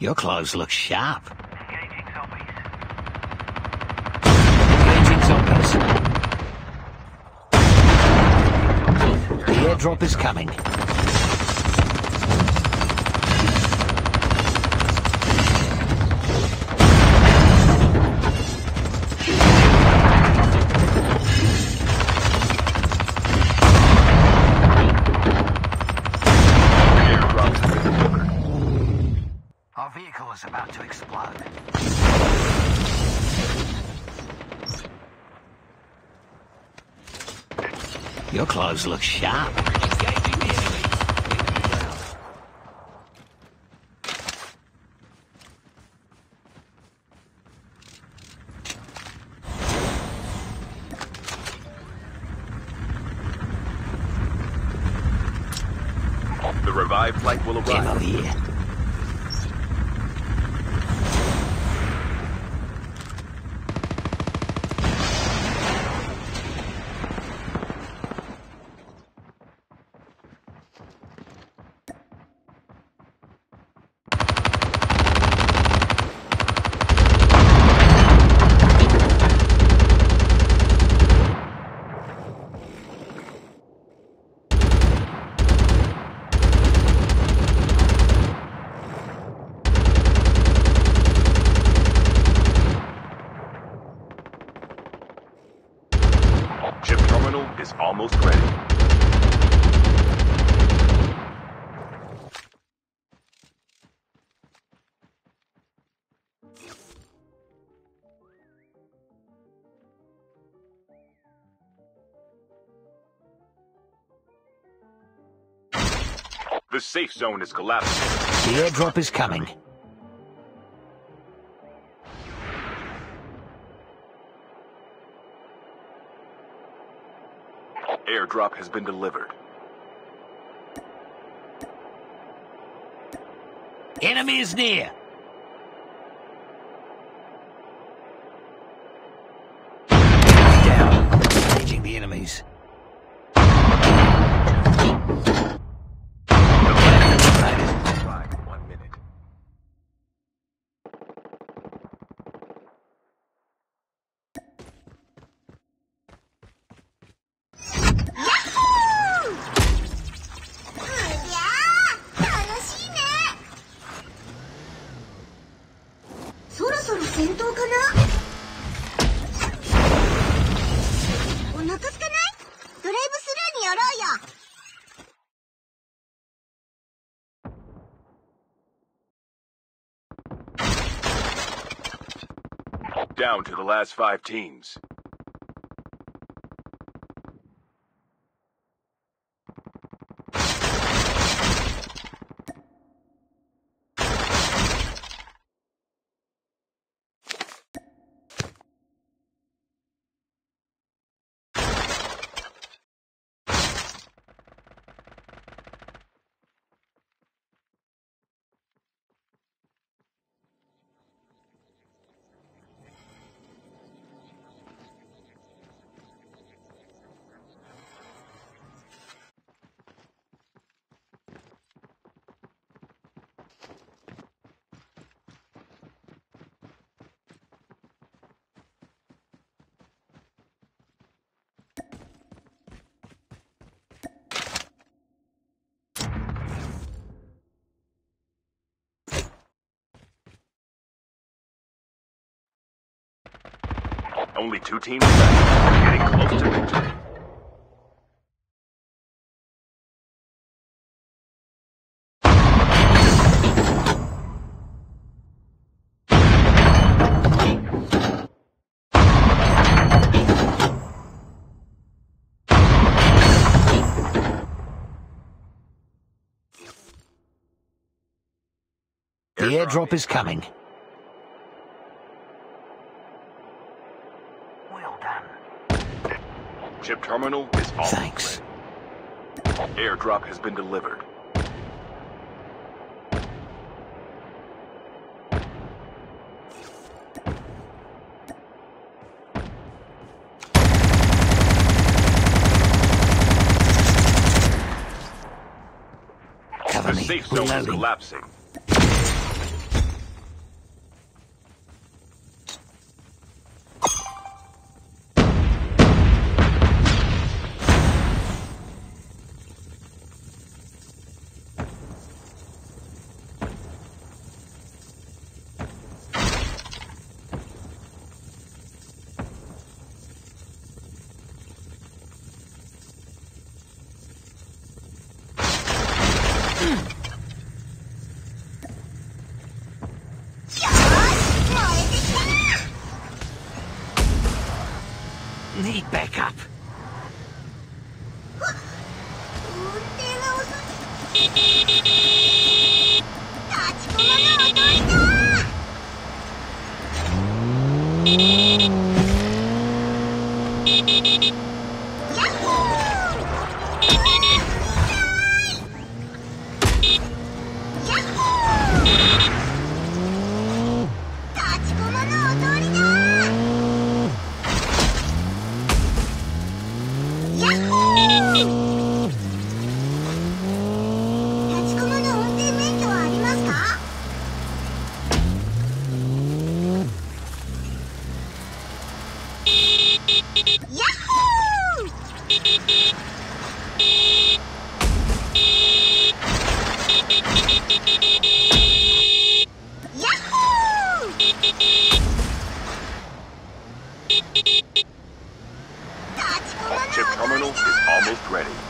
Your clothes look sharp. Engaging zombies. Engaging zombies. The airdrop is coming. Vehicle is about to explode. Your clothes look sharp. The. The revived flight will arrive. Ammo here. Chip terminal is almost ready. The safe zone is collapsing. The airdrop is coming. Airdrop has been delivered. Enemy is near. Down. Engaging the enemies. うかなお腹ないドライブスルーに寄ろうよダウンとの last five。Only two teams left. Getting close to victory. The airdrop is coming. Chip terminal is almost Thanks. Airdrop has been delivered. Cover The me. safe zone is collapsing. って笑顔さ ready.